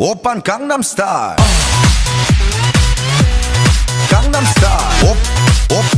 오빤 강남 스타일 강남 스타일 옵 옵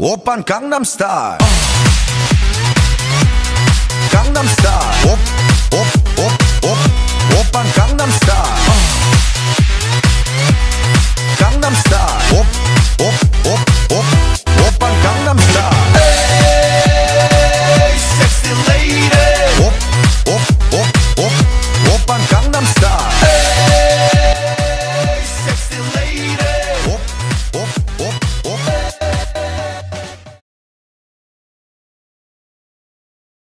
오빤 강남스타일 강남스타일